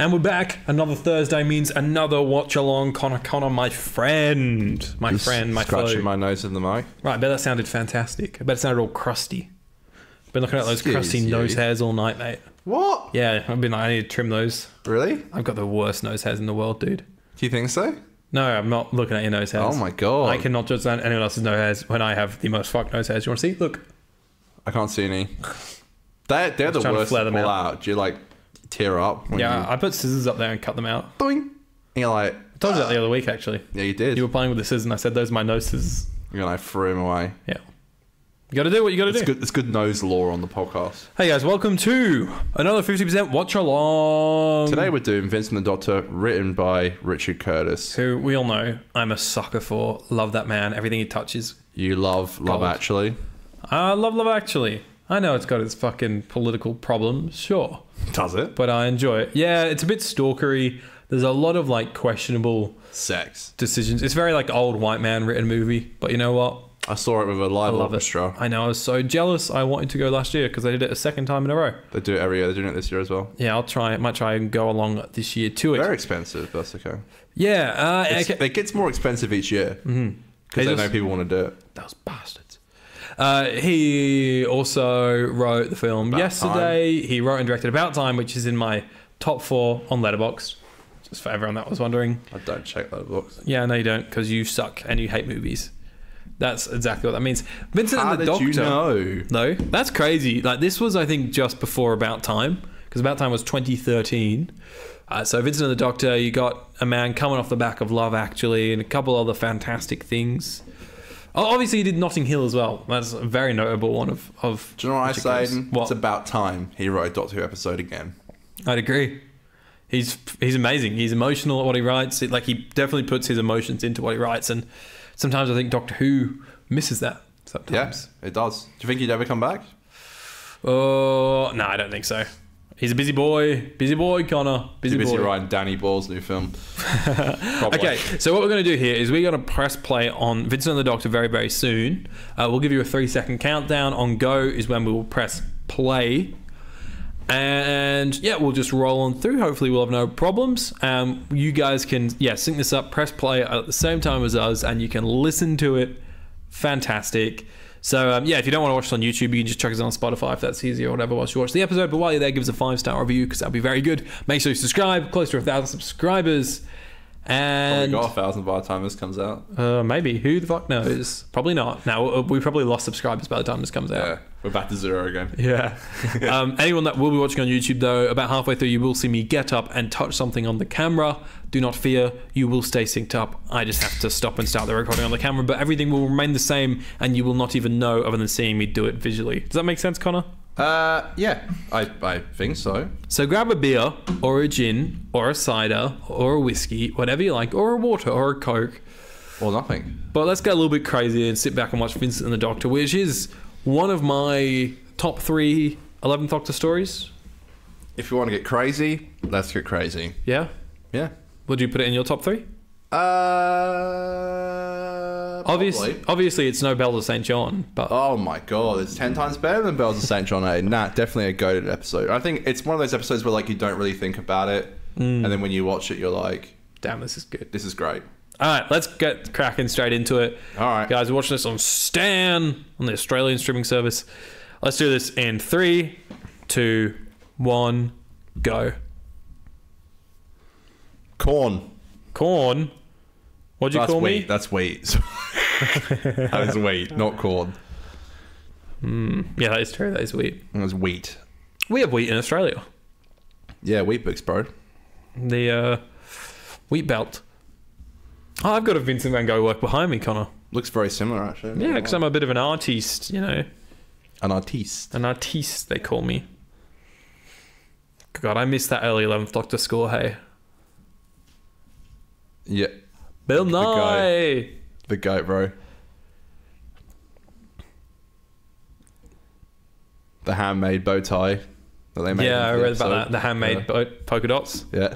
And we're back. Another Thursday means another watch along. Connor, Connor, my friend, my friend, my Scratching foe. my nose in the mic. Right, I bet that sounded fantastic. I bet it sounded all crusty. Been looking at those Excuse crusty you. nose hairs all night, mate. What? Yeah, I've been like, I need to trim those. Really? I've got the worst nose hairs in the world, dude. Do you think so? No, I'm not looking at your nose hairs. Oh my god. I cannot judge anyone else's nose hairs when I have the most fucked nose hairs. You want to see? Look. I can't see any. They're, they're the trying to flare them out. out. Do you like tear up? When Yeah, You, I put scissors up there and cut them out. doing. And you're like, I told you that the ah. other week, actually. yeah, you did. You were playing with the scissors, and I said, "Those are my nose scissors." You're like, threw him away. Yeah. You got to do what you got to do. good. It's good nose law on the podcast. Hey guys, welcome to another 50% watch along. Today we're doing Vincent the Doctor, written by Richard Curtis. who we all know I'm a sucker for. Love that man. Everything he touches. You love Love Gold. Actually. I love Love Actually. I know it's got its fucking political problems, sure, Does it? but I enjoy it. Yeah, it's a bit stalkery. There's a lot of like questionable Sex. decisions. It's very like old white man written movie, but you know what? I saw it with a live I love orchestra. it. I know. I was so jealous. I wanted to go last year because they did it a second time in a row. They do it every year. They're doing it this year as well. Yeah, I'll try. Might try and go along this year to it. Very expensive, but that's okay. yeah. Uh, okay. It gets more expensive each year because They they just- know people want to do it. Those bastards. Uh, he also wrote the film About yesterday. He wrote and directed About Time, which is in my top four on Letterboxd. Just for everyone that was wondering. I don't check books. Yeah, no, you don't, because you suck and you hate movies. That's exactly what that means. Vincent How and the Doctor. you know? No, that's crazy. Like this was, I think, just before About Time, because About Time was 2013. Uh, so Vincent and the Doctor, you got a man coming off the back of Love Actually, and a couple other fantastic things. Oh, obviously, he did Notting Hill as well. That's a very notable one of. of Do you know what I say? Aiden? What? It's about time he wrote a Doctor Who episode again. I'd agree. He's he's amazing. He's emotional at what he writes. It, like he definitely puts his emotions into what he writes, and sometimes I think Doctor Who misses that. Sometimes. Yes, it does. Do you think he'd ever come back? Oh no, I don't think so. He's a busy boy. Busy boy, Connor. Busy, Busy, busy boy. writing Danny Boyle's new film. Okay, so what we're going to do here is we're going to press play on Vincent and the Doctor very, very soon. Uh, we'll give you a three second countdown. On go is when we will press play. And yeah, we'll just roll on through. Hopefully, we'll have no problems. Um, you guys can, yeah, sync this up, press play at the same time as us, and you can listen to it. Fantastic. So um, yeah, if you don't want to watch it on YouTube, you can just check us on Spotify if that's easier or whatever whilst you watch the episode. But while you're there, give us a five star review because that'll be very good. Make sure you subscribe. Close to a thousand subscribers. Probably And got a thousand by the time this comes out. uh, maybe who the fuck knows? Probably not. Now uh, we probably lost subscribers by the time this comes out. Yeah, we're back to zero again. Yeah. um, anyone that will be watching on YouTube, though, about halfway through, you will see me get up and touch something on the camera. Do not fear, you will stay synced up. I just have to stop and start the recording on the camera, but everything will remain the same, and you will not even know other than seeing me do it visually. Does that make sense, Connor? Uh, yeah, I I think so. So grab a beer, or a gin, or a cider, or a whiskey, whatever you like, or a water, or a coke. Or nothing. But let's get a little bit crazy and sit back and watch Vincent and the Doctor, which is one of my top three 11th Doctor stories. If you want to get crazy, let's get crazy. Yeah? Yeah. Would you put it in your top three? Uh, Obviously, obviously it's no Bells of St. John, but Oh my god, it's ten times better than Bells of St. John A. Nah, definitely a goaded episode. I think it's one of those episodes where like you don't really think about it, hmm. and then when you watch it, you're like, damn, this is good. "This is great." All right, let's get cracking straight into it. All right, Guys, we're watching this on Stan, on the Australian streaming service. Let's do this in three, two, one, go. corn. Corn. What'd you That's call wheat. me? That's wheat. that is wheat, not corn. Yeah, that is true. That is wheat. That's wheat. We have wheat in Australia. Yeah, wheat bix, bro. The uh, wheat belt. Oh, I've got a Vincent Van Gogh work behind me, Connor. Looks very similar, actually. Yeah, because I'm a bit of an artiste, you know. an artiste. An artiste, they call me. God, I missed that early 11th Doctor score, hey. Yeah, Bill. Nighy! the goat, bro. The handmade bow tie that they made. Yeah, I read about that. The handmade bo- polka dots. Yeah. yeah.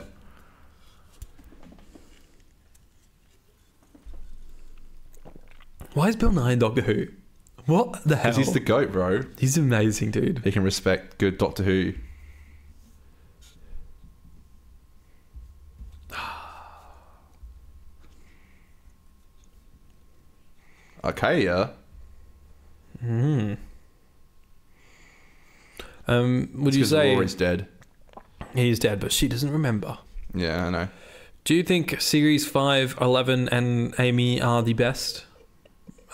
Why is Bill Nighy in Doctor Who? What the hell? Because he's the goat, bro. He's amazing, dude. He can respect good Doctor Who. Arcadia. Um, would you say Rory's dead. he's dead, but she doesn't remember? Yeah, I know. Do you think series 5, 11, and Amy are the best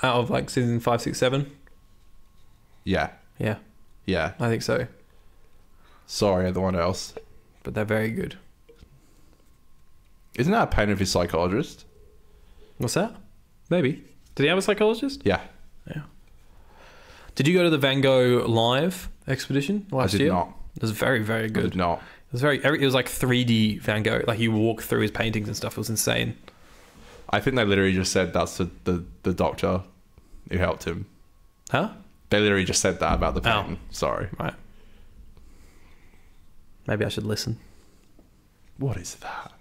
out of like season 5, 6, 7? Yeah, Yeah, yeah. I think so. Sorry, everyone else. But they're very good. Isn't that a pain of his psychologist? What's that? Maybe. Did he have a psychologist? Yeah, Yeah. Did you go to the Van Gogh live expedition last I did year? not. It was very, very good. I good. did not. It was very. It was like 3D Van Gogh. Like you walk through his paintings and stuff. It was insane. I think they literally just said that's the, the, the doctor who helped him. Huh? They literally just said that about the Oh. painting. Sorry. Right. Maybe I should listen. What is that?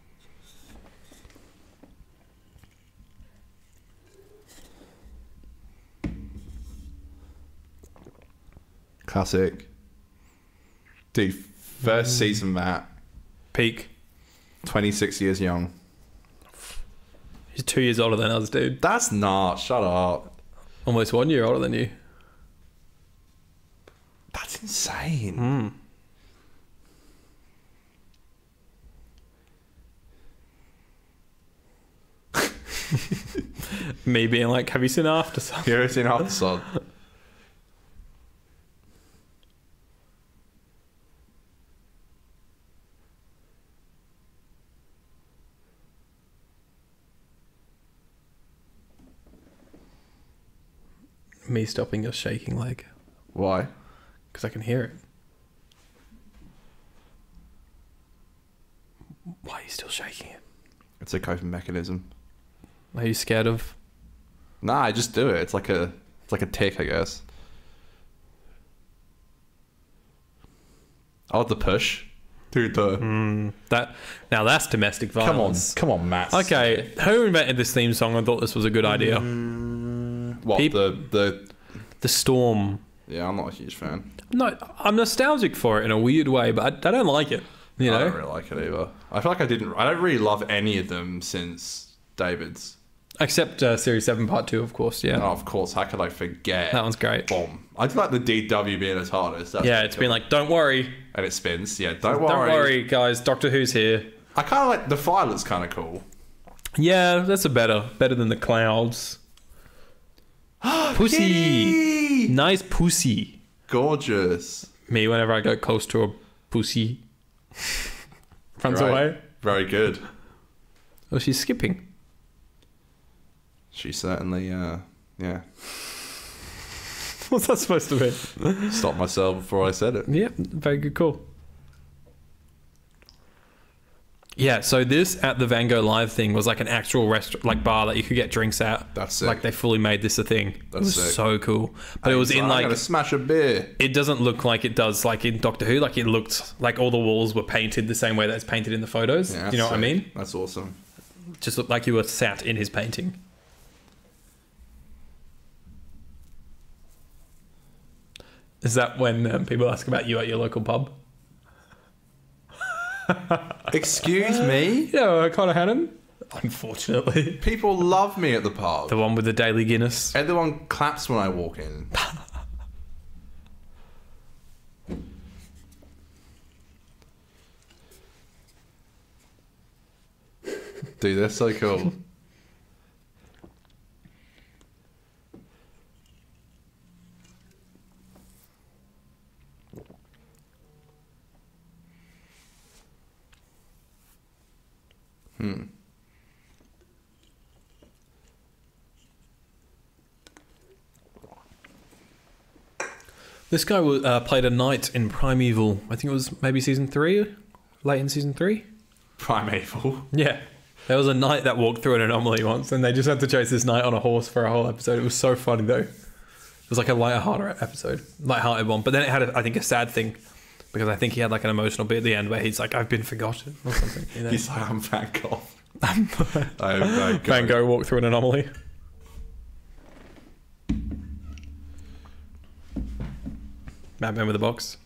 Classic. Dude, first season, Matt, Peak. 26 years young. He's two years older than us, dude. That's not. Shut up. Almost one year older than you. That's insane. Hmm. Me being like, have you seen Aftersun? You ever seen Aftersun? Me stopping your shaking leg Why? because I can hear it. Why are you still shaking it? It's a coping mechanism. Are you scared of? Nah, I just do it. It's like a it's like a tick, I guess. Oh, the push. Dude, the Mm, that now that's domestic come on, violence. come on, Matt. Okay, who invented this theme song? I thought this was a good idea. What Peop- the the? The Storm. Yeah, I'm not a huge fan. No, I'm nostalgic for it in a weird way, but I, I don't like it. You know, I don't really like it either. I feel like I didn't. I don't really love any of them since David's. except uh, Series Seven Part Two, of course. Yeah, Oh, of course. How could I forget? that one's great. Bomb. I do like the DW being as hardest. That's Yeah, pretty it's cool. been like, don't worry, and it spins. Yeah, don't worry. don't worry, guys. Doctor Who's here. I kind of like the fire. Looks kind of cool. Yeah, that's a better, better than the clouds. pussy, Kitty! nice pussy. Gorgeous. Me, whenever I go close to a pussy, runs Right. away. Very good. Oh, she's skipping. She certainly, uh, yeah, What's that supposed to be? Stop myself before I said it. Yeah, very good call. Yeah, so this at the Van Gogh Live thing was like an actual restaurant, like bar that you could get drinks at. That's sick. Like they fully made this a thing. it That's was sick. so cool. But it was in like gonna smash a beer. it doesn't look like it does like in Doctor Who. Like it looked like all the walls were painted the same way that it's painted in the photos. Yeah, Do you know what I mean? That's awesome. Just looked like you were sat in his painting. Is that when um, people ask about you at your local pub? Excuse me. Yeah, I kind of had him. Unfortunately, People love me at the pub. the one with the daily Guinness. Everyone claps when I walk in. Dude, they're so cool. Hmm. This guy uh, played a knight in Primeval. I think it was maybe season three, late in season three. Primeval. Yeah. There was a knight that walked through an anomaly once, and they just had to chase this knight on a horse for a whole episode. It was so funny though. It was like a lighthearted episode, lighthearted one. But then it had, a, I think, a sad thing because I think he had like an emotional bit at the end where he's like, "I've been forgotten" or something. You know? He's like, I'm Van Gogh. I'm Van Gogh. Van Gogh walked through an anomaly. Batman with a box.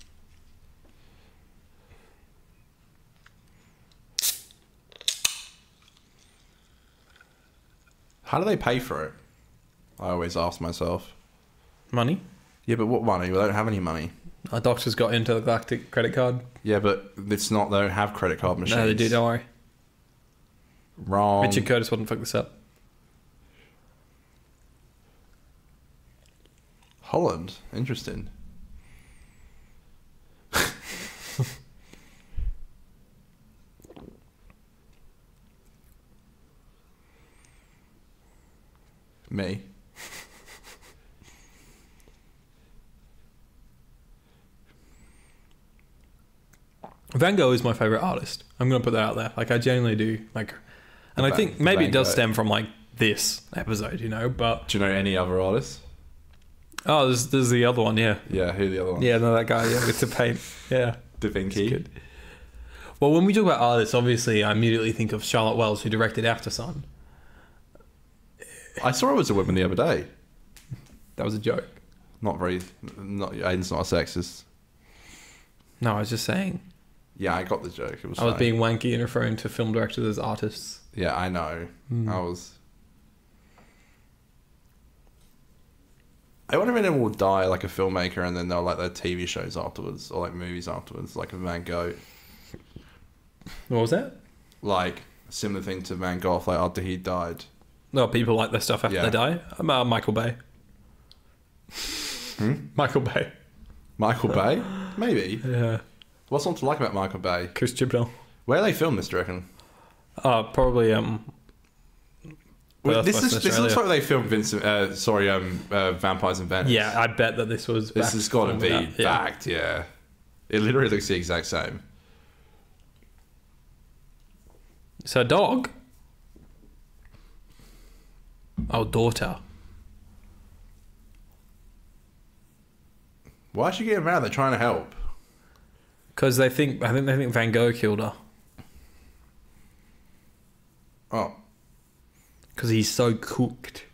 How do they pay for it? I always ask myself. Money. Yeah, but what money? We don't have any money. Our doctor's got into the Galactic credit card. Yeah, but it's not. They don't have credit card machines. No, they do. Don't worry. Wrong. Richard Curtis wouldn't fuck this up. Holland. Interesting. Me. Van Gogh is my favorite artist. I'm gonna put that out there. Like I genuinely do. Like, and I think maybe Van it does Gogh. stem from like this episode, you know. But Do you know any other artists? oh, there's there's the other one. Yeah, Yeah, who the other one? yeah, no, that guy. Yeah, with the paint. Yeah, Da Vinci. Well, when we talk about artists, obviously, I immediately think of Charlotte Wells, who directed Aftersun. I saw it was a woman the other day. That was a joke. Not very. Not Aiden's not a sexist. No, I was just saying. Yeah, I got the joke. It was. I was funny. being wanky and referring to film directors as artists. Yeah, I know. Hmm. I was. I wonder if anyone will die like a filmmaker and then they'll like their TV shows afterwards or like movies afterwards, like a Van Gogh. What was that? Like similar thing to Van Gogh, like after he died. No, people like their stuff after Yeah. they die. Um, uh, Michael Bay. Hmm? Michael Bay. Michael Bay? Maybe. Yeah. What's not to like about Michael Bay? Chris Chibnall. Where they filmed this, do you reckon? Uh, probably um. Well, this Western is this looks like they filmed Vincent. Uh, sorry, um, uh, Vampires in Venice. Yeah, I bet that this was. this back has got to be that, yeah. backed. Yeah, it literally looks the exact same. So a dog. Oh, daughter. Why is she getting mad? They're trying to help. Because they think I think they think Van Gogh killed her Oh, because he's so cooked.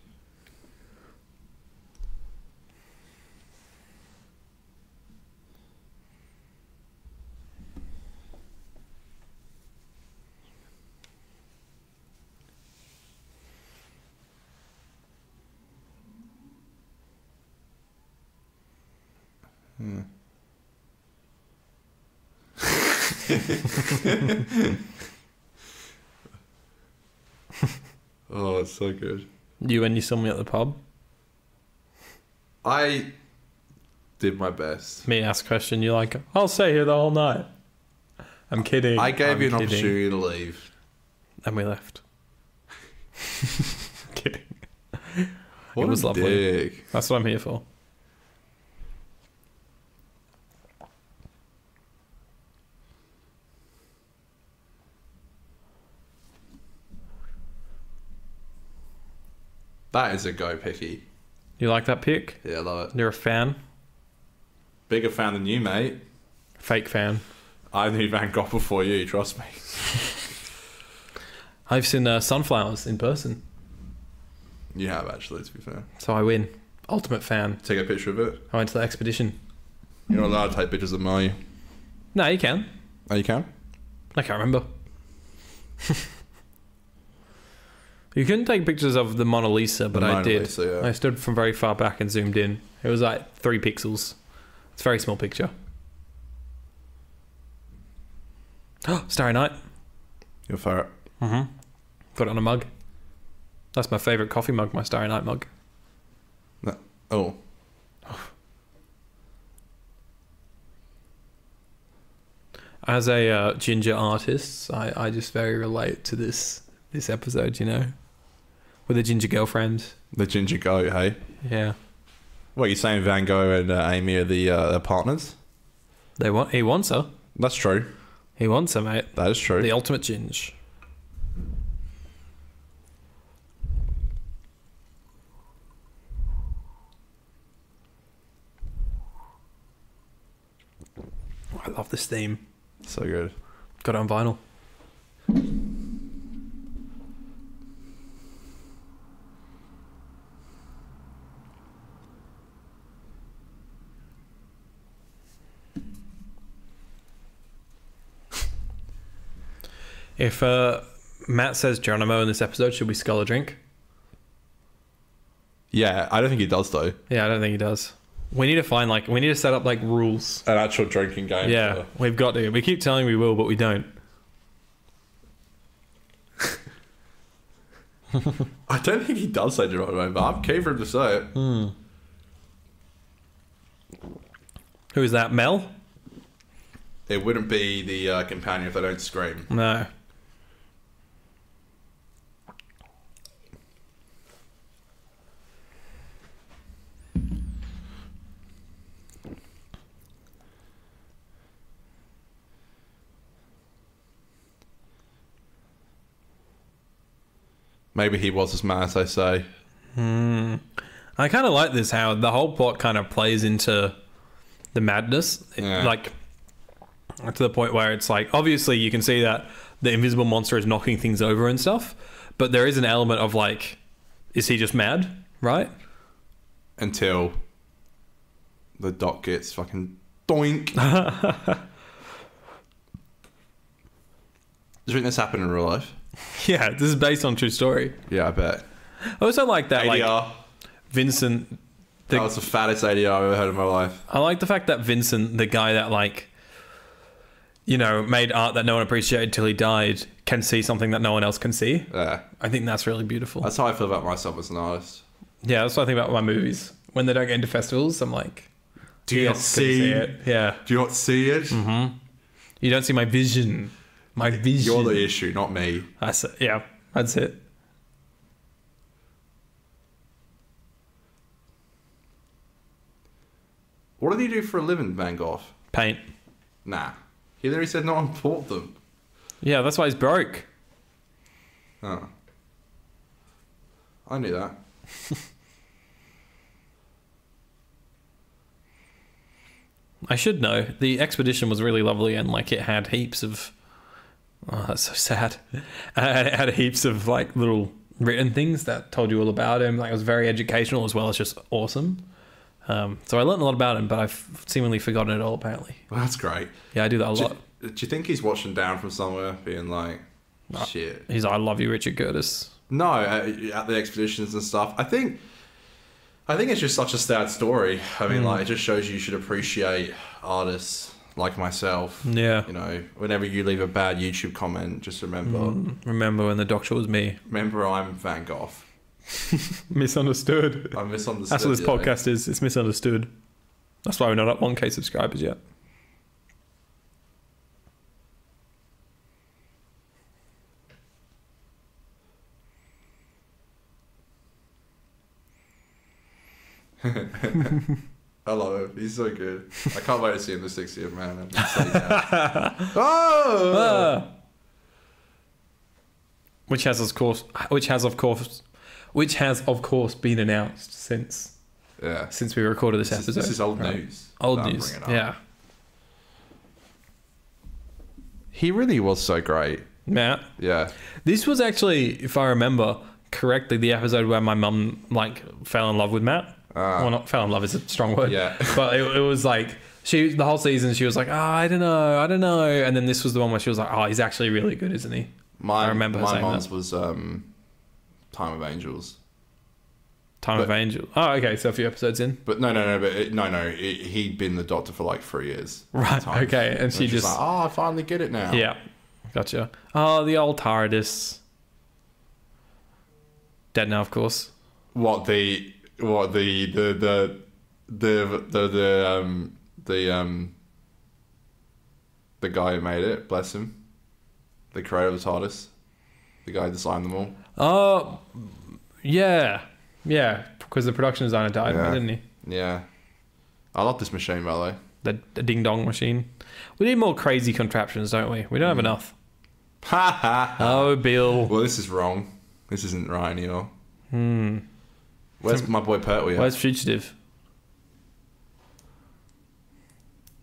oh, it's so good. You when you saw me at the pub, I did my best. me ask question, you're like, "I'll stay here the whole night." I'm kidding. I gave I'm you an kidding. opportunity to leave. and we left. kidding. What was a lovely. dick. That's what I'm here for. That is a go picky. You like that pick? Yeah, I love it. You're a fan, Bigger fan than you, mate. fake fan. I knew Van Gogh before you. Trust me. I've seen uh, sunflowers in person, You have actually, to be fair. so I win. Ultimate fan. Take a picture of it. I went to the expedition. You're not allowed to take pictures of me. No, you can. Oh, you can. I can't remember. you couldn't take pictures of the Mona Lisa, but The I Mona did. Lisa, yeah. I stood from very far back and zoomed in. It was like three pixels. It's a very small picture. Starry Night. You're. Mm-hmm. Got it on a mug. That's my favourite coffee mug, my Starry Night mug. Oh, As a uh, ginger artist, I, I just very relate to this this episode, you know? With a ginger girlfriend. the ginger goat. Hey, Yeah. what you saying? Van Gogh and uh, Amy are the uh, partners. They want he wants her. That's true. He wants her, mate. That is true. The ultimate ginge. I love this theme. so good. Got it on vinyl. If uh, Matt says Geronimo in this episode, should we scull a drink? Yeah, I don't think he does though. Yeah, I don't think he does. We need to find like we need to set up like rules. An actual drinking game. Yeah, we've got to. We keep telling we will, but we don't. I don't think he does say Geronimo, but I'm keen for him to say it. Who is that? Mel? It wouldn't be the uh, companion if they don't scream. No. Maybe he was as mad as they say. Hmm. I kind of like this how the whole plot kind of plays into the madness, It- Yeah. like to the point where it's like obviously you can see that the invisible monster is knocking things over and stuff, but there is an element of like, is he just mad? Right? Until the doc gets fucking doink. Do you think this happened in real life? Yeah, this is based on true story. Yeah, I bet. I also like that, like Vincent. The, that was the fattest ADR I've ever heard in my life. I like the fact that Vincent, the guy that like, you know, made art that no one appreciated till he died, can see something that no one else can see. Yeah. I think that's really beautiful. That's how I feel about myself as an artist. Yeah, that's what I think about my movies. When they don't get into festivals, I'm like, Do you not couldn't see it? Yeah, Do you not see it? Mm-hmm. you don't see my vision. My vision. You're the issue, not me. That's it. Yeah, that's it. What did he do for a living, Van Gogh? Paint. Nah. He literally said no one bought them. Yeah, that's why he's broke. Oh. I knew that. I should know. The expedition was really lovely and like it had heaps of. Oh, that's so sad. Uh, it had heaps of like little written things that told you all about him. Like it was very educational as well as just awesome. Um, so I learned a lot about him, but I've seemingly forgotten it all. Apparently, Well, that's great. yeah, I do that a Do, lot. do you think he's watching down from somewhere, being like, shit? He's like, I love you, Richard Curtis. No, at, at the expeditions and stuff. I think, I think it's just such a sad story. I mean, like, it just shows you should appreciate artists like myself. Yeah. You know, whenever you leave a bad YouTube comment, just remember, mm, Remember when the doctor was me? remember I'm Van Gogh. Misunderstood. I'm misunderstood. That's what this you know? podcast is. It's misunderstood. That's why we're not at 1k subscribers yet. I love him. He's so good. I can't wait to see him the 60th man. Oh! Ah. Which has of course which has of course which has of course been announced since yeah. since we recorded this, This is, episode. this is old Right. news. Old news. Yeah. He really was so great. Matt. Yeah. This was actually, if I remember correctly, the episode where my mum like fell in love with Matt. Ah. well, not fell in love is a strong word. Yeah. but it, it was like she the whole season she was like, oh, I don't know, I don't know, and then this was the one where she was like, oh, he's actually really good, isn't he? My, I remember my mom's that. was um, Time of Angels. Time of But- Angel. Oh, okay, so a few episodes in. But no, no, no, but it, no, no. It, he'd been the doctor for like three years. Right. Time. Okay, and she just like, oh, I finally get it now. yeah, gotcha. Oh, the old TARDIS. Dead now, of course. What the what the the the the the, the um the um the guy who made it, bless him, the creator of the TARDIS, the guy who designed them all. Oh, yeah, yeah. Because the production designer died, Yeah. didn't he? Yeah, I love this machine by the way. The, the ding dong machine. We need more crazy contraptions, don't we? We don't have enough. Ha. ha. Oh, Bill. Well, this is wrong. This isn't right anymore. Hmm. Where's my boy Pertwee? Where's Fugitive?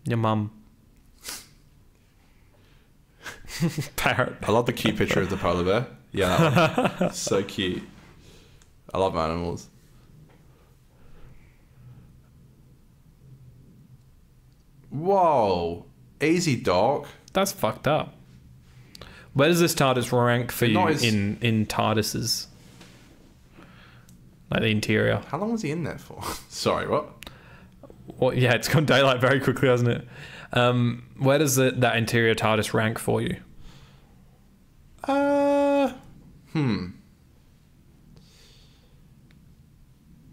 Your mum. Parrot. I love the cute picture of the polar bear. Yeah, so cute. I love animals. Whoa, easy dog. That's fucked up. Where does this TARDIS rank for you Not as- in in TARDISes? Like the interior. How long was he in there for? Sorry, what? Well, yeah, it's gone daylight very quickly, hasn't it? Um, where does the, that interior TARDIS rank for you? Uh, hmm.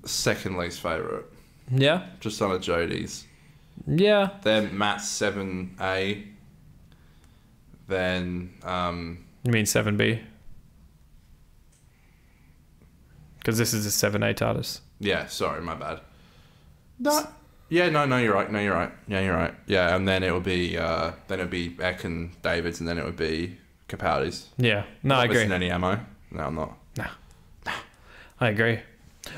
Second least favorite, Yeah, just on a Jodie's. yeah. Then Matt seven A. Then um, You mean seven B? Because this is a seven A TARDIS. yeah, sorry, my bad. No. Yeah, no, no, you're right. No, you're right. Yeah, you're right. Yeah, and then it would be uh, then it would be Eck and David's, and then it would be Capaldi's. Yeah, no, I Not agree. any ammo? No, I'm not. No. I agree.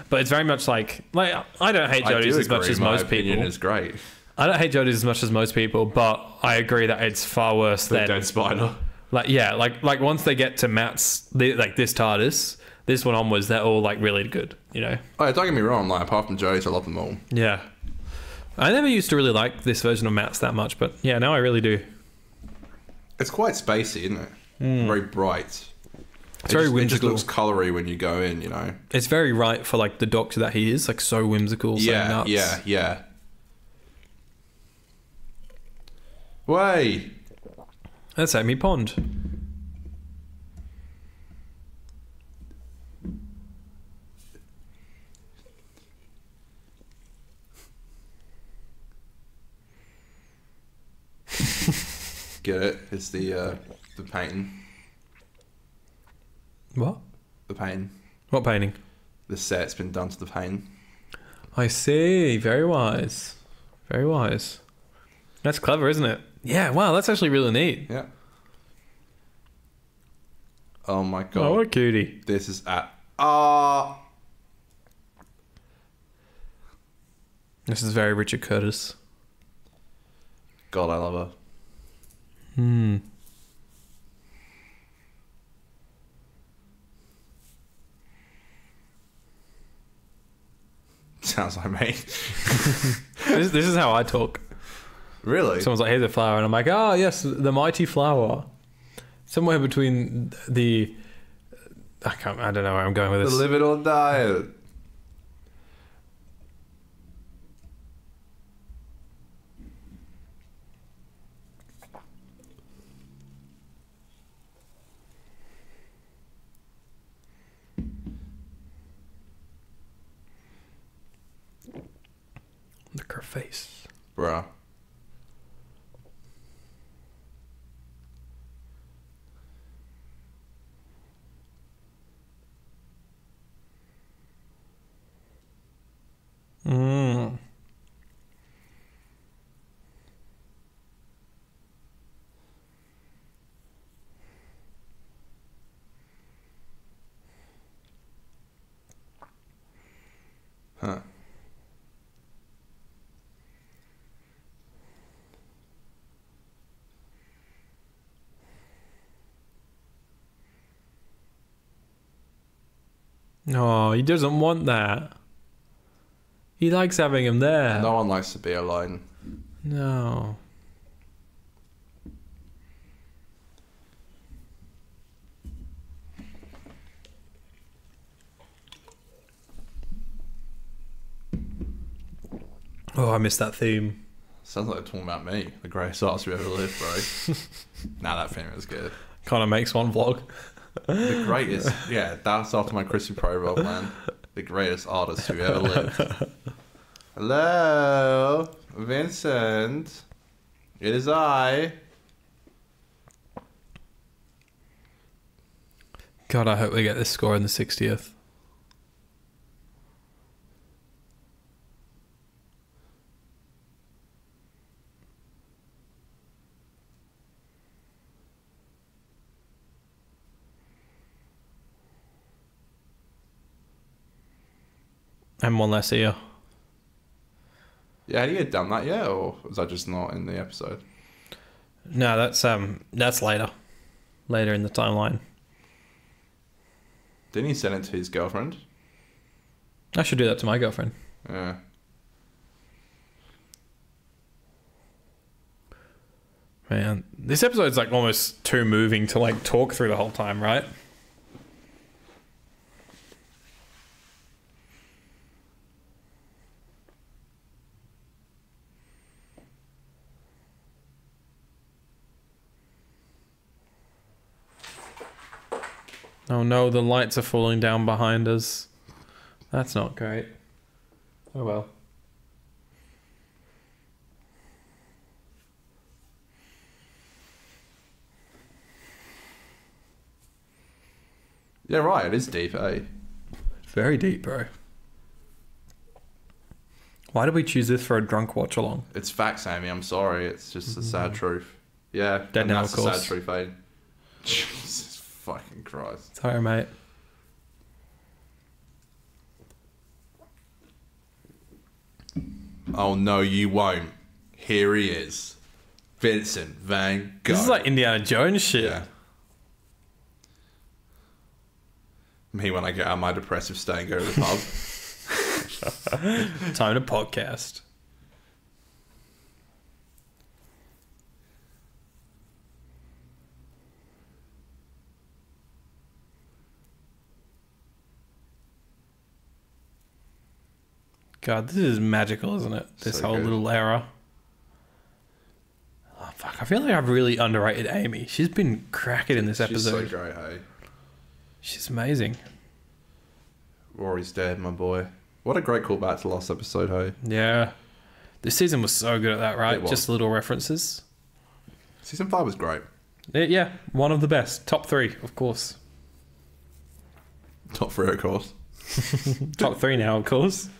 But it's very much like like I don't hate I do Jodie's as much agree, as my most opinion people. is great. I don't hate Jodie's as much as most people, but I agree that it's far worse The than dead spider. like yeah, like like once they get to Matt's like this TARDIS, this one onwards, they're all like really good, you know. Oh, don't get me wrong. Like apart from Jodie's, I love them all. Yeah. I never used to really like this version of Matt's that much, but yeah, now I really do. It's quite spacey, isn't it? Hmm. Very bright. It's very it just, It whimsical. just looks colory when you go in, you know. It's very right for like the doctor that he is, like so whimsical, so yeah, nuts. yeah, yeah. Way. That's Amy Pond. Get it? It's the uh, the painting. What? The painting. What painting? The set's been done to the painting. I see. Very wise. Very wise. That's clever, isn't it? Yeah. Wow. That's actually really neat. Yeah. Oh my god. Oh, what a cutie. This is at ah. This is very Richard Curtis. God, I love her. Hmm. Sounds like me. this, this is how I talk. really? Someone's like, "Here's a flower," and I'm like, "Oh, yes, the mighty flower." Somewhere between the, I can't. I don't know where I'm going with the this. live it or die it. Look her face. Bruh. Mm. Huh. Oh, he doesn't want that. He likes having him there. No one likes to be alone. No. Oh, I missed that theme. Sounds like they're talking about me, the greatest artist we ever lived, bro. nah, that thing was good. Kind of makes one vlog. The greatest, yeah, that's after my Chrissy Pro man. The greatest artist who ever lived. Hello, Vincent. It is I. God, I hope we get this score in the 60th. And one less ear. Yeah, had he had done that yet, or was that just not in the episode? No, that's um that's later. Later in the timeline. Didn't he send it to his girlfriend? I should do that to my girlfriend. Yeah. Man, this episode's like almost too moving to like talk through the whole time, right? Oh no, the lights are falling down behind us. That's not great. Oh well. Yeah, right. It is deep, eh? Very deep, bro. Why did we choose this for a drunk watch along? It's facts, Amy. I'm sorry. It's just the sad truth. Yeah, Dead and now, that's of the course. sad truth, eh? Jesus fucking Christ. Sorry, mate. Oh no, you won't. Here he is, Vincent Van Gogh. This is like Indiana Jones shit. yeah. Me when I get out of my depressive state and go to the pub. Time to podcast. God, this is magical, isn't it? This So whole good. little era. Oh, fuck. I feel like I've really underrated Amy. She's been cracking in this She's so episode. great, hey. She's amazing. Rory's dead, my boy. What a great callback to last episode, hey. Yeah. This season was so good at that, right? Just little references. Season five was great. Yeah, yeah, one of the best. Top three, of course. Top three, of course. Top three now, of course.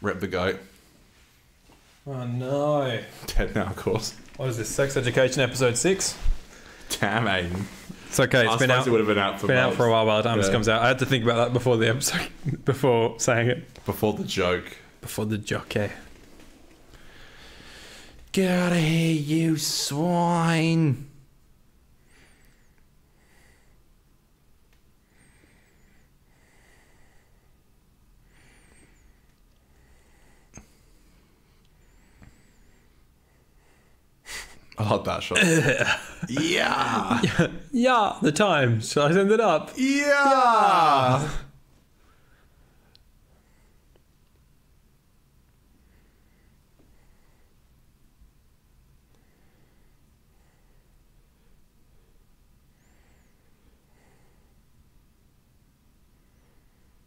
Rip the goat. Oh no. Dead now, of course. What is this? Sex Education episode six? Damn, Aiden. It's okay. I It's been out. it would have been out for Been out for a while by the time this Yeah. comes out. I had to think about that before the episode, before saying it, Before the joke. before the jockey. Eh? Get out of here, you swine. I love that shot. yeah. Yeah, the time. Shall I send it up? Yeah.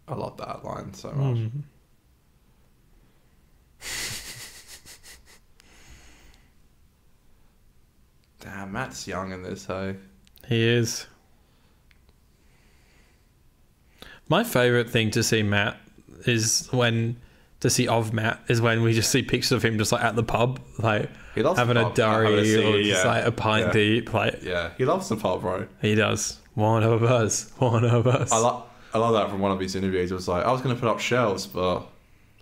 I love that line so much. Mm. Damn, Matt's young in this, hey. He is. My favorite thing to see Matt is when to see of Matt is when we just see pictures of him just like at the pub, like He loves having a pub, a or just yeah. like a pint Yeah. deep. Like Yeah, he loves the pub, bro. he does. One of us. One of us. I love I love that from one of his interviews. It was like I was going to put up shelves, but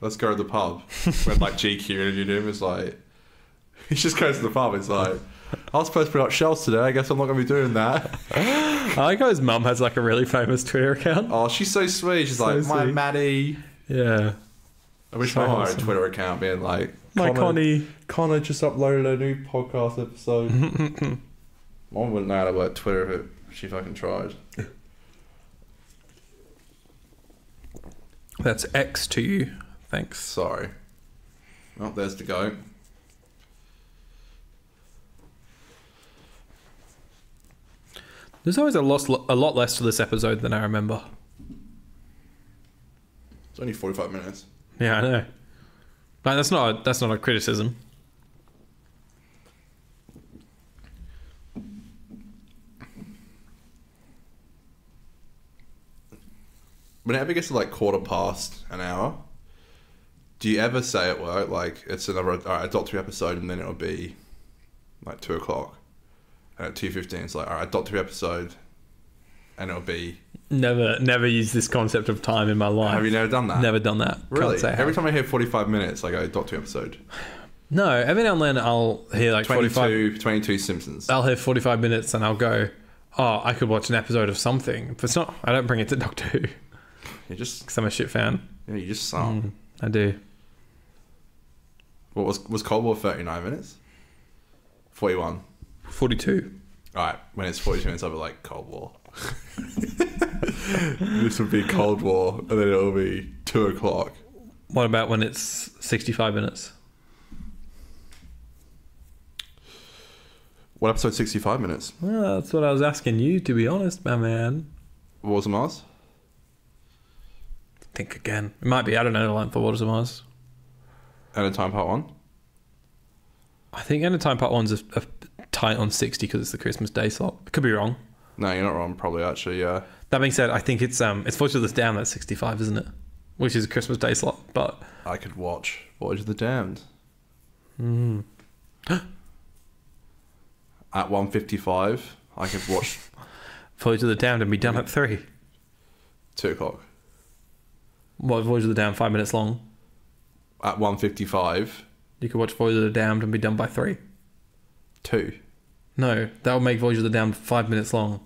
let's go to the pub. when like GQ interviewed him, it's like he just goes to the pub. It's like I was supposed to put up shelves today. I guess I'm not going to be doing that. I like how his mum has like a really famous Twitter account. Oh, she's so sweet. She's So like my sweet. Maddie. Yeah. I wish So I had a awesome. Twitter account being like My Connor, Connie. Connor just uploaded a new podcast episode. Mom wouldn't know how to work Twitter if it, she fucking tried. That's X to you. Thanks. Sorry. Well, there's the goat. There's always a lot, a lot less to this episode than I remember. It's only 45 minutes. Yeah, I know. But that's not a, that's not a criticism. When it ever gets to like quarter past an hour, do you ever say at work like it's another all right, a Doctor episode, and then it'll be like two o'clock, and at two fifteen it's like all right, Doctor Who episode, and it'll be. Never, never used this concept of time in my life. Have you never done that? Never done that. Really? Every time I hear forty five minutes, I go Doctor Who episode. No, every now and then I'll hear like 45. 22, 22 Simpsons. I'll hear 45 minutes and I'll go, oh, I could watch an episode of something. But it's not, I don't bring it to Doctor Who You just because I'm a shit fan. yeah, you just sound. Mm, I do. What was was Cold War thirty nine minutes? Forty one. 42. Alright, when it's forty two minutes I'll be like Cold War. this would be Cold War and then it'll be two o'clock. What about when it's 65 minutes? What episode sixty five minutes? Well, that's what I was asking you, to be honest, my man. Wars of Mars? Think again. It might be. I don't know the length of Waters of Mars. End of Time Part One? I think End of Time Part 1's a, a tight on 60 because it's the Christmas Day slot. I could be wrong. No, you're not wrong, probably actually, yeah. That being said, I think it's um it's Voyage of the Damned that's 65, isn't it? Which is a Christmas Day slot. But I could watch Voyage of the Damned. mm, At one fifty five, I could watch Voyage of the Damned and be done at 3. two o'clock. What, Voyage of the Damned, five minutes long? At one fifty five, You could watch Voyage of the Damned and be done by 3. Two. No, that would make Voyage of the Damned five minutes long.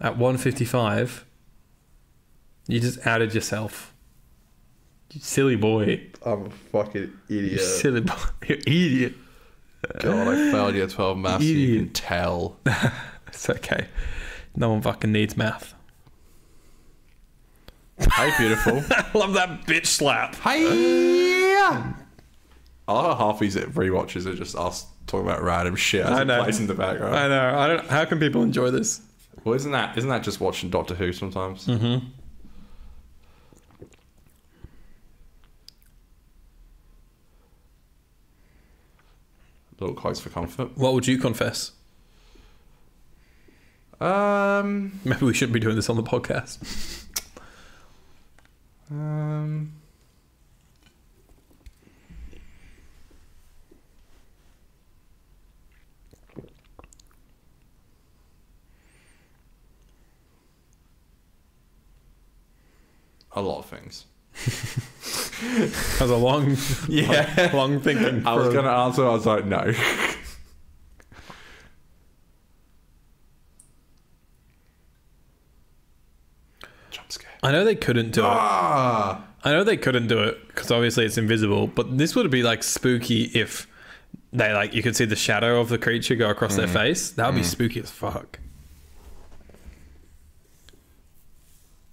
At 155, you just outed yourself. You silly boy. I'm a fucking idiot. You silly boy. You idiot. God, I failed year 12 maths, you can tell. It's okay. No one fucking needs math. Hey, beautiful. I love that bitch slap. hey! I how half these rewatches are just us talking about random shit I know. plays in the background. I know. I don't. How can people enjoy this? Well, isn't that isn't that just watching Doctor Who sometimes? Mm-hmm. Little close for comfort. What would you confess? Um, Maybe we shouldn't be doing this on the podcast. um, a lot of things. That was a long, Yeah. long thinking. I was gonna answer. I was like, no. Jump scare. I know they couldn't do it. Ah, I know they couldn't do it because obviously it's invisible. But this would be like spooky if they like you could see the shadow of the creature go across their face. That would be spooky as fuck.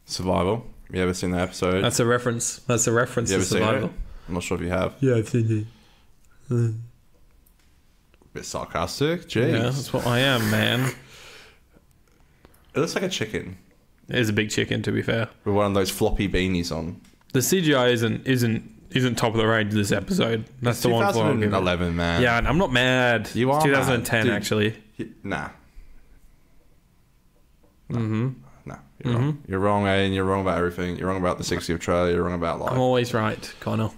Survival. You ever seen that episode? That's a reference. That's a reference you to ever seen it? survival. I'm not sure if you have. Yeah, I've seen it. bit sarcastic. Jeez. Yeah, that's what I am, man. It looks like a chicken It is a big chicken, to be fair. with one of those floppy beanies on. The CGI isn't isn't isn't top of the range this episode. That's the one for I'll give it. 2011, man. Yeah, and I'm not mad. You It's are 2010 mad, dude. actually. Y- Nah. Mm-hmm. No, you're wrong. Mm-hmm. You're wrong, Aiden. You're wrong about everything. You're wrong about the 60th trailer. You're wrong about life. I'm always right, Connor.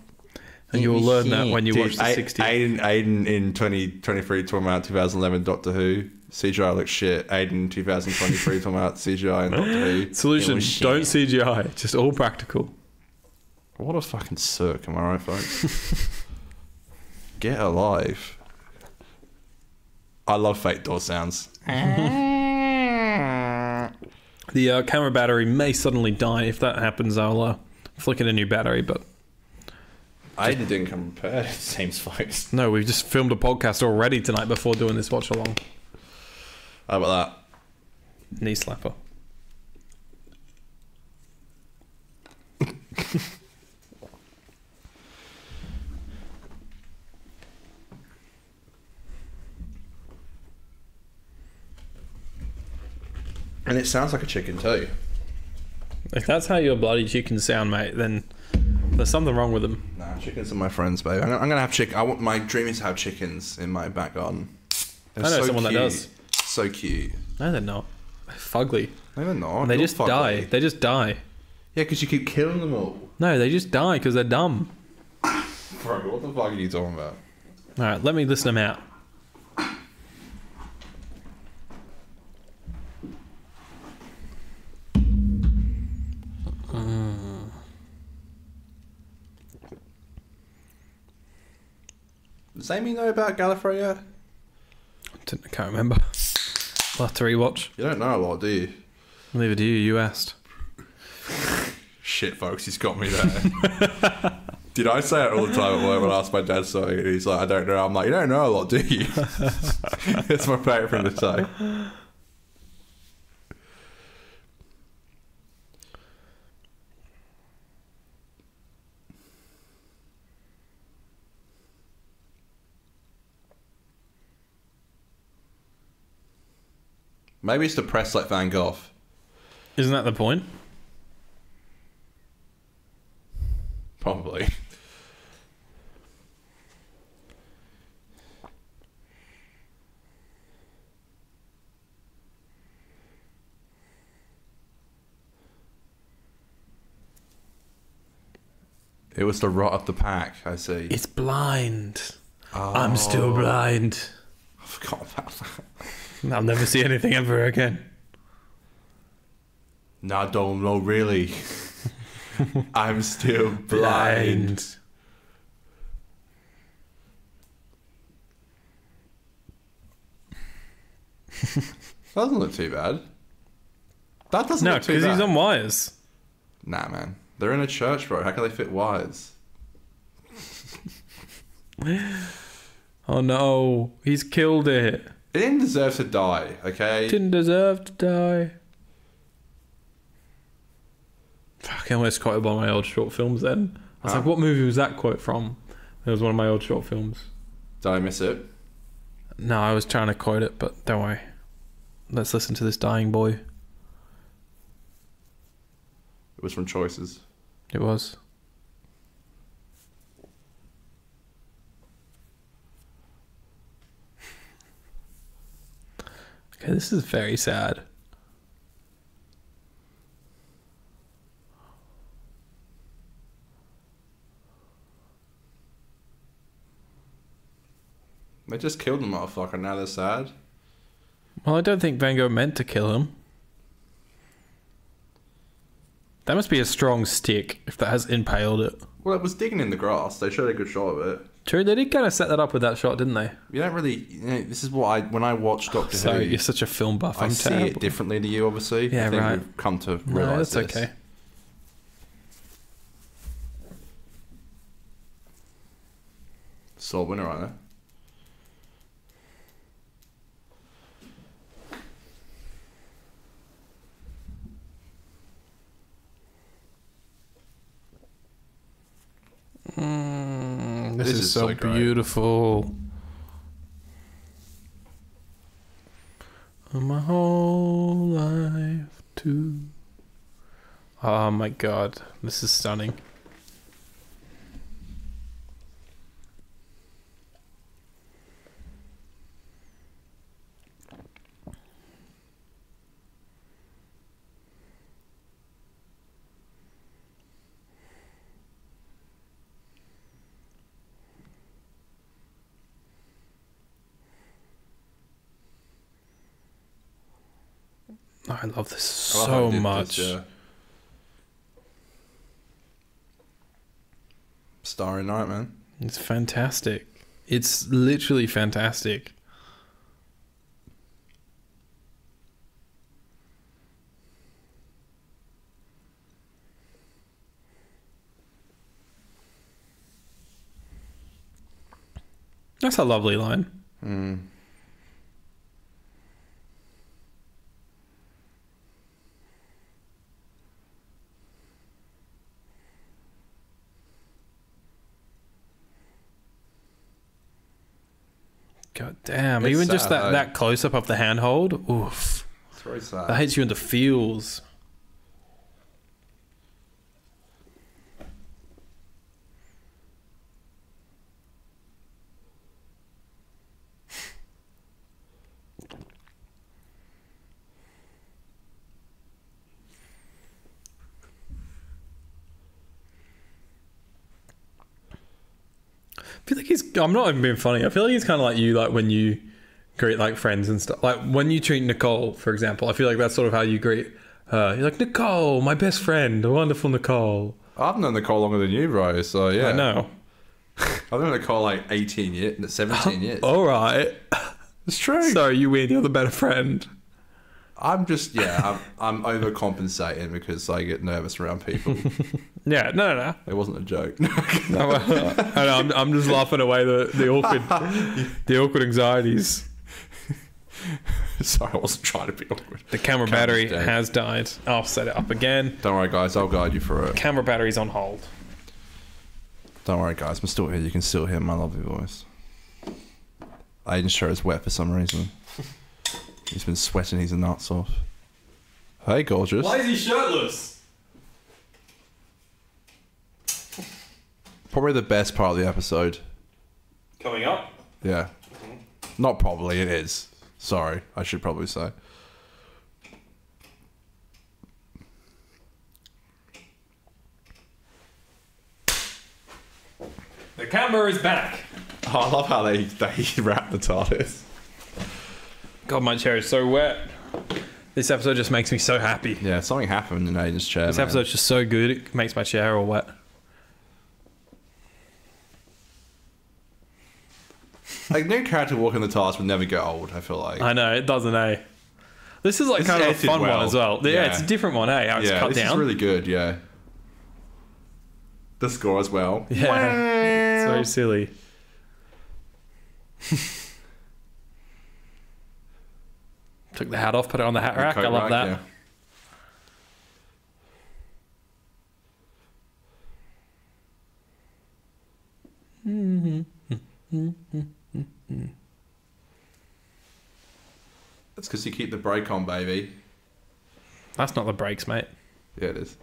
And you will learn that when you Dude, watch the A- 60. Aiden, Aiden in 2023 talking about 2011 Doctor Who. CGI looks shit. Aiden 2023 talking about CGI and Doctor Who. Solution: It was shit. Don't CGI, just all practical. What a fucking circ, am I right, folks? Get alive. I love fake door sounds. The uh, camera battery may suddenly die. If that happens, I'll uh, flick in a new battery. But I didn't come prepared, it seems, folks. no, we've just filmed a podcast already tonight before doing this watch along. How about that? Knee slapper. And it sounds like a chicken too. If that's how your bloody chickens sound, mate, then there's something wrong with them. Nah, chickens are my friends, babe. I'm gonna, I'm gonna have chicken. I want my dream is to have chickens in my back garden. They're I know so someone that cute. does. So cute. No, they're not. They're fugly. No, they're not. they You're just die. They just die. Yeah, because you keep killing them all. No, they just die because they're dumb. Bro, what the fuck are you talking about? All right, let me listen them out. Does Amy know about Gallifrey Didn't- I can't remember. I'll have to rewatch. You don't know a lot, do you? Leave it to you. You asked. Shit, folks, he's got me there. Did I say it all the time at work when I ask my dad something? And he's like, I don't know. I'm like, you don't know a lot, do you? It's my favourite thing to say. Maybe it's depressed like Van Gogh. Isn't that the point? Probably. It was the rot of the pack, I see. It's blind. I'm still oh. blind. I forgot about that. I'll never see anything ever again. No, I don't know, really. I'm still blind. That doesn't look too bad. That doesn't No, look too bad. No, because he's on wires. Nah, man. They're in a church, bro. How can they fit wires? Oh no, he's killed it. It didn't deserve to die, okay? Didn't deserve to die. Fuck, I almost quoted one of my old short films then. I was Huh? like, ah. what movie was that quote from? It was one of my old short films. Did I miss it? No, I was trying to quote it, but don't worry. Let's listen to this dying boy. It was from Choices. It was. Okay, this is very sad. They just killed the motherfucker. Now they're sad. Well, I don't think Van Gogh meant to kill him. That must be a strong stick if that has impaled it. Well, it was digging in the grass. They showed a good shot of it. True, they did kind of set that up with that shot, didn't they? You don't really. You know, this is what I when I watch oh, Doctor So Who. you're such a film buff. I I'm see terrible. it differently to you, obviously. Yeah, I think right. we've come to No, realize that's this. okay. Sole winner right there. Mm, this, This is, is so, great. beautiful. My whole life too. Oh my god, this is stunning. I love this I love how so he did much. This, yeah. Starry Night, man. It's fantastic. It's literally fantastic. That's a lovely line. Mm. God damn. It's Even just that, though. that close up of the handhold. Oof. Sad. That hits you in the feels. I feel like he's. I'm not even being funny. I feel like he's kind of like you, like when you greet like friends and stuff. Like when you treat Nicole, for example. I feel like that's sort of how you greet her. You're like Nicole, my best friend, the wonderful Nicole. I've known Nicole longer than you, bro. So yeah, I know. I've known Nicole like 18 years, 17 years. All right. It's true. So you win. You're the better friend. I'm just yeah, I'm, I'm overcompensating because I get nervous around people. Yeah, no, no, no. It wasn't a joke. No, I I'm, I'm just laughing away the, the awkward the awkward anxieties. Sorry, I wasn't trying to be awkward. The camera Camera's battery dead. has died. I'll set it up again. Don't worry, guys. I'll guide you through it. Camera battery's on hold. Don't worry, guys. I'm still here. You can still hear my lovely voice. Aiden's shirt is wet for some reason. He's been sweating his nuts off. Hey, gorgeous. Why is he shirtless? Probably the best part of the episode. Coming up. Yeah. Not probably, it is. Sorry, I should probably say. The camera is back. Oh, I love how they, they wrap the TARDIS. God, my chair is so wet. This episode just makes me so happy. Yeah, something happened in Aiden's chair. This man. episode's just so good, it makes my chair all wet. Like, no character walking the TARDIS would never get old, I feel like. I know, it doesn't, eh? This is like This kind is of a fun well. one as well. Yeah, Yeah. it's a different one, eh? How it's yeah, cut this down. is really good, yeah. The score as well. Yeah. It's very silly. Took the hat off, put it on the hat rack. I love rack, that. yeah. That's because you keep the brake on, baby. That's not the brakes, mate. Yeah, it is.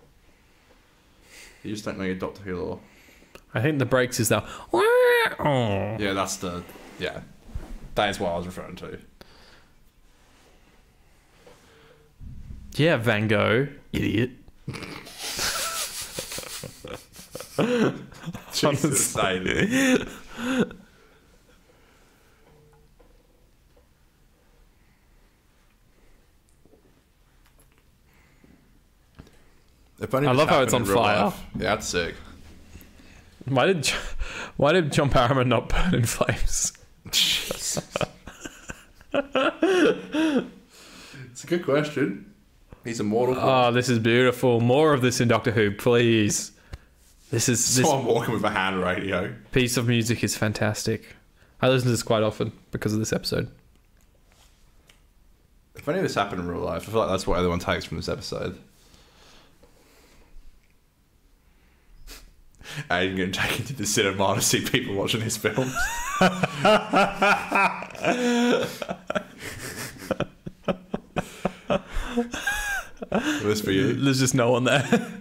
You just don't know your Doctor Who law. I think the brakes is the. Yeah, that's the. Yeah. That is what I was referring to. Yeah, Van Gogh, idiot. Jesus, David. If only I love how it's on fire. life. Yeah, that's sick. Why did Why did John Barrowman not burn in flames? Jesus. it's a good question. He's immortal. Oh, this is beautiful. More of this in Doctor Who, please. This is this Someone walking with a hand radio. piece of music is fantastic. I listen to this quite often because of this episode. If any of this happened in real life, I feel like that's what everyone takes from this episode. Aiden getting taken to the cinema to see people watching his films. this for you. There's just no one there.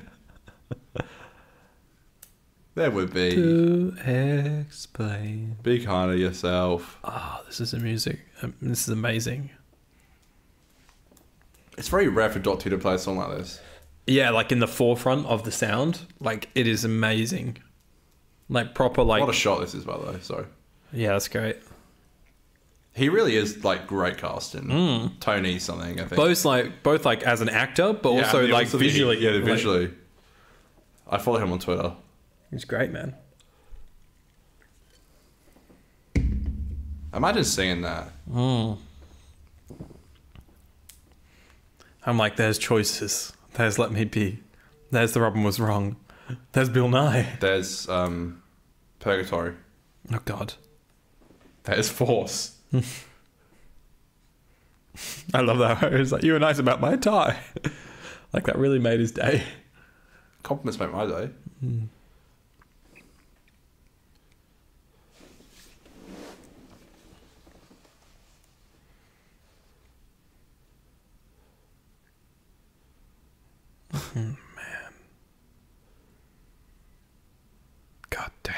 There would be. to explain. Be kind to yourself. Oh, this is the music. Um, this is amazing. It's very rare for Doctor Who to play a song like this. Yeah, like in the forefront of the sound, like it is amazing. Like proper, like what a shot this is, by the way. Sorry. yeah, that's great. He really is like great casting. Tony something, I think. Both like both like as an actor, but Yeah, also and like also the- visually. yeah, like, visually. I follow him on Twitter. he's great, man. Imagine singing that. I'm like, there's choices. There's let me be. There's the Robin was wrong. There's Bill Nighy. There's um, Purgatory. Oh God, There's Force. I love that. It's like you were nice about my tie. like that really made his day. Compliments make my day. Hmm. God damn.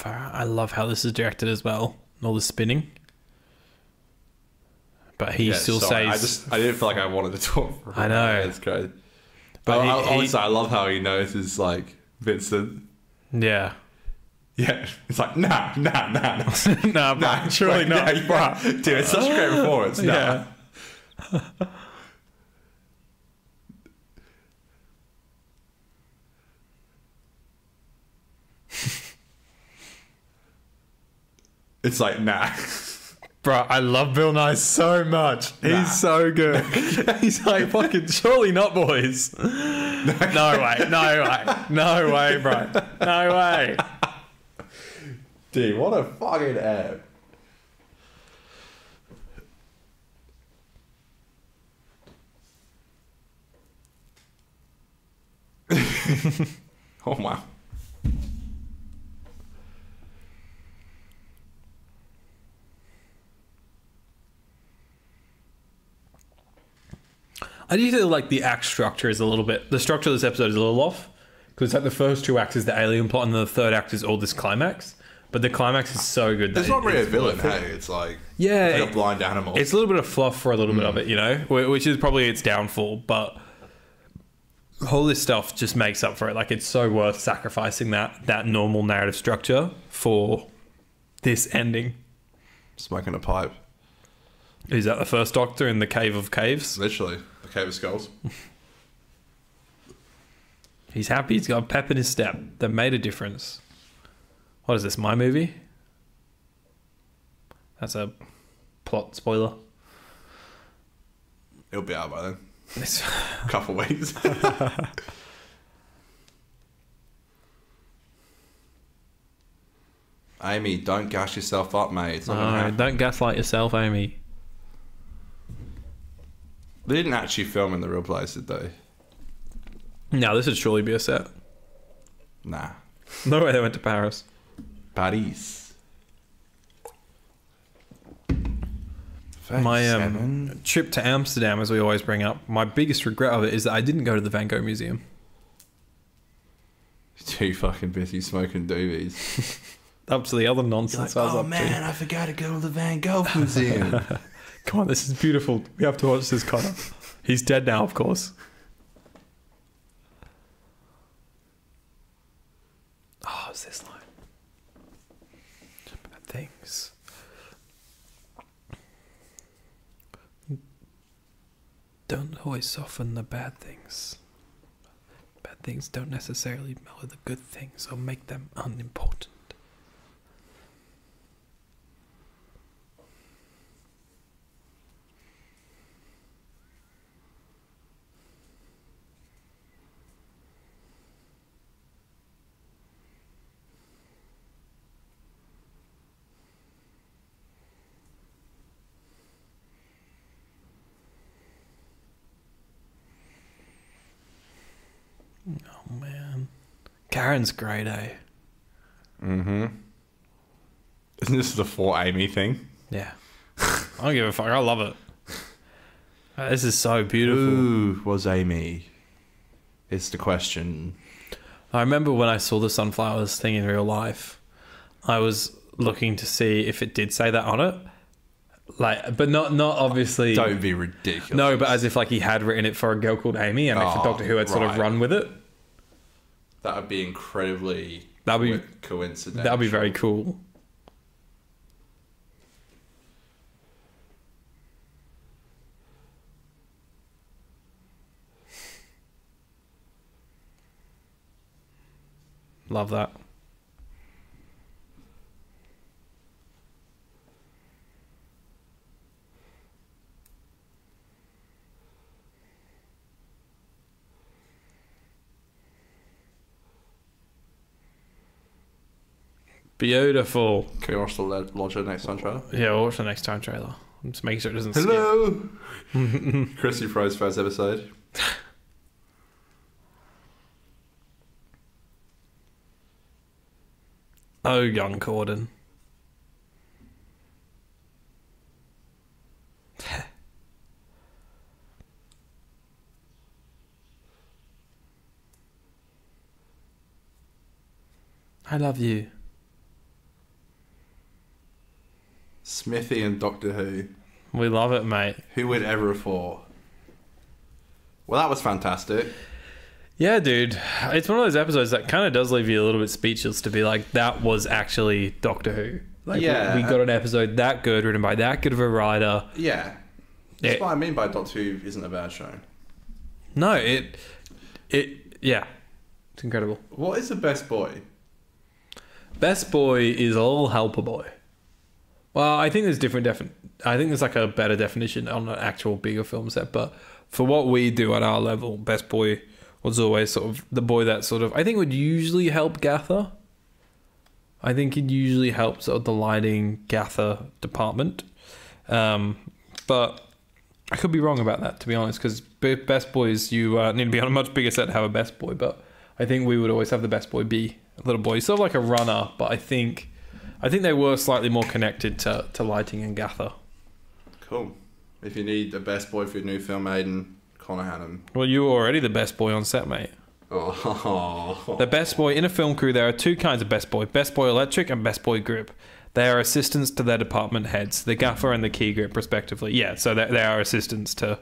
Far. I love how this is directed as well. All the spinning. but he Yeah, still sorry, says. I just I didn't feel like I wanted to talk. For I know. It's great. But But he- I, he- I love how he notices like Vincent. yeah. Yeah, it's like nah, nah, nah, nah. nah, bro, Nah, surely like, not, bro. yeah. Dude, it's such a great performance. Nah. Yeah. It's like nah. Bro, I love Bill Nighy so much. He's Nah. so good. He's like fucking surely not boys. No way, no way, no way, bro. No way. Dude, what a fucking app. oh wow. I do feel like the act structure is a little bit. The structure of this episode is a little off because like the first two acts is the alien plot, and the third act is all this climax. But the climax is so good. that It's not really a villain, hey. It's like Yeah, it's like a blind animal. It's a little bit of fluff for a little bit of hmm. it, you know, which is probably its downfall. But all this stuff just makes up for it. Like it's so worth sacrificing that that normal narrative structure for this ending. smoking a pipe. Is that the first Doctor in the Cave of Caves? Literally, cave of skulls. He's happy. He's got a pep in his step that made a difference. What is this? My movie? That's a plot spoiler. It'll be out by then. It's- couple weeks. Amy, don't gas yourself up, mate. It's not No, don't gaslight yourself, Amy. They didn't actually film in the real place, did they? No, this would surely be a set. Nah. No way they went to Paris. Paris. My um, trip to Amsterdam, as we always bring up, my biggest regret of it is that I didn't go to the Van Gogh Museum. Too fucking busy smoking doobies. Up to the other nonsense I was oh up man, I forgot to go to the Van Gogh Museum. Come on, this is beautiful. We have to watch this, Connor. He's dead now, of course. Ah, oh, is this line? Bad things. Don't always soften the bad things. Bad things don't necessarily mellow the good things or make them unimportant. Karen's great, eh? mm-hmm. Isn't this the for Amy thing? Yeah. I don't give a fuck. I love it. Uh, This is so beautiful. Who was Amy? Is the question. I remember when I saw the sunflowers thing in real life, I was looking to see if it did say that on it. Like, but not not obviously. Don't be ridiculous. No, but as if like he had written it for a girl called Amy, and if Oh, Doctor Who had sort of run with it, that would be incredibly That'd be- coincidental. that would be very cool. Love that. Beautiful. Can we watch the Le- Lodger next time trailer? Yeah, we'll watch the next time trailer. I'm just making sure it doesn't skip. Hello. Chrissy Fro's first episode. Oh, young Corden. I love you. Smithy and Doctor Who. We love it, mate. Who would ever have thought? Well, that was fantastic. Yeah, dude. It's one of those episodes that kind of does leave you a little bit speechless to be like, that was actually Doctor Who. Like, we- Yeah. we, got an episode that good, written by that good of a writer. Yeah. That's Yeah. what I mean by Doctor Who isn't a bad show. No, it, it, yeah, it's incredible. What is the best boy? Best boy is all helper boy. Well, I think there's different defin. I think there's like a better definition on an actual bigger film set, but for what we do at our level, best boy was always sort of the boy that sort of I think would usually help gaffer. I think he'd usually helps sort of the lighting gaffer department, um, but I could be wrong about that to be honest. Because best boys, you uh, need to be on a much bigger set to have a best boy, but I think we would always have the best boy be a little boy, sort of like a runner. But I think, I think they were slightly more connected to, to lighting and gaffer. Cool. If you need the best boy for your new film, Aiden, Connor Hannum. Well, you were already the best boy on set, mate. Oh. The best boy in a film crew, there are two kinds of best boy: best boy electric and best boy grip. They are assistants to their department heads, the gaffer and the key grip, respectively. Yeah, so they, they are assistants to,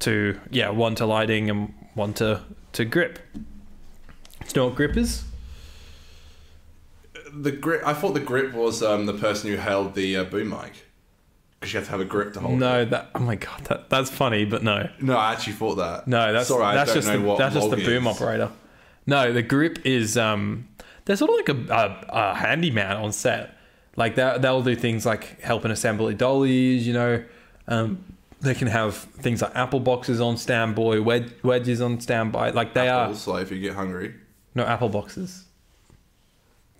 to yeah, one to lighting and one to to grip. Do you know what grip is? The grip. I thought the grip was um, the person who held the uh, boom mic. Because you have to have a grip to hold it. No, that. Oh my god, that, that's funny, but no. No, I actually thought that. No, that's Sorry, I that's don't just know the, what that's just the boom is. operator. No, the grip is um, they're sort of like a, a, a handyman on set. Like that, they'll do things like helping assemble dollies. You know, um, they can have things like apple boxes on standby, wed- wedges on standby. Like they are Apples, like if you get hungry. no apple boxes.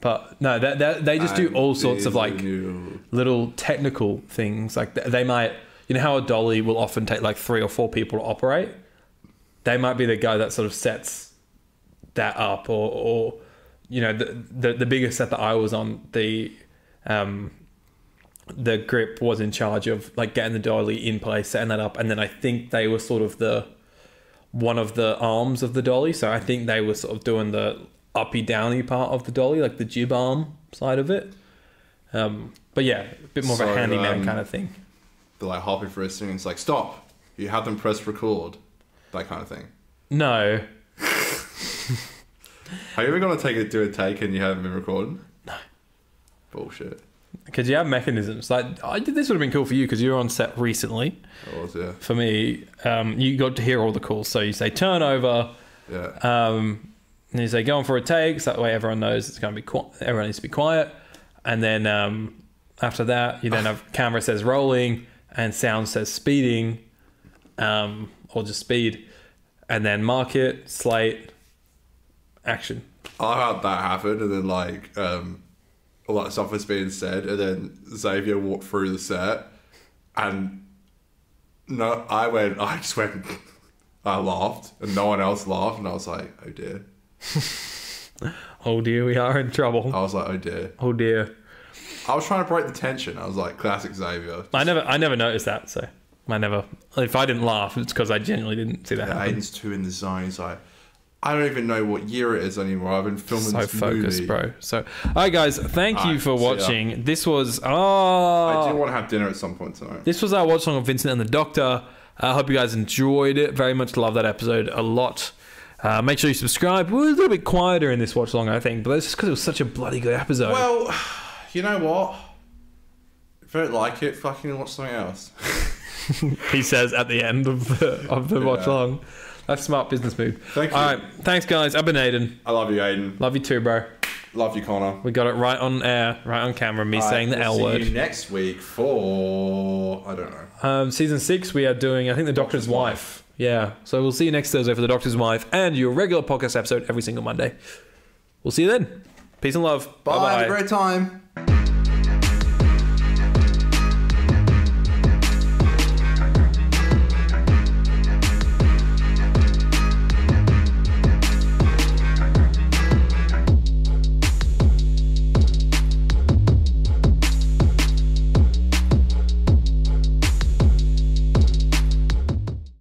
But no, that, that they just do all sorts of like little technical things. Like they might, you know, how a dolly will often take like three or four people to operate. They might be the guy that sort of sets that up, or, or you know, the, the the biggest set that I was on, the um, the grip was in charge of like getting the dolly in place, setting that up, and then I think they were sort of the one of the arms of the dolly. So I think they were sort of doing the uppy downy part of the dolly, like the jib arm side of it. Um, but yeah, a bit more of a handyman um, kind of thing. They're like hopping for a thing. It's like stop. You have them press record. That kind of thing. No, Are you ever gonna take it do a take and you haven't been recording? No. Bullshit. because you have mechanisms. Like I did, this would have been cool for you because you were on set recently. That was yeah. For me, um, you got to hear all the calls. So you say turnover, Yeah. um, and you say going for a take. So that way everyone knows it's going to be qui- everyone needs to be quiet. And then um, after that, you then have camera says rolling and sound says speeding, um, or just speed, and then market slate, action. I had that happen, and then like um, all that stuff was being said, and then Xavier walked through the set, and no, I went, I just went, I laughed, and no one else laughed, and I was like, oh dear. Oh dear, we are in trouble. I was like, oh dear. Oh dear. I was trying to break the tension. I was like, classic Xavier. I never, I never noticed that. So I never. If I didn't laugh, it's because I genuinely didn't see that Yeah, happen. Aiden's too in the zone. He's like, I don't even know what year it is anymore. I've been filming So this focused, movie. bro. So, all right, guys, thank you for see ya. watching. This was ah. I oh, do want to have dinner at some point tonight. this was our watch along of Vincent and the Doctor. I hope you guys enjoyed it. Very much love that episode a lot. Uh, make sure you subscribe. We're a little bit quieter in this watch along, I think, but that's just because it was such a bloody good episode. Well, you know what? If I don't like it, fucking watch something else. he says at the end of the of the watch Yeah. along. That's smart business move. Thank you. All right, thanks, guys. I've been Aiden. I love you, Aiden. Love you too, bro. Love you, Connor. We got it right on air, right on camera. Me saying the Alright, L we'll word. See you next week for I don't know. Um, season six, we are doing, I think, The Doctor's, Doctor's Wife. Yeah. So we'll see you next Thursday for The Doctor's Wife and your regular podcast episode every single Monday. We'll see you then. Peace and love. Bye. Bye-bye. Have a great time.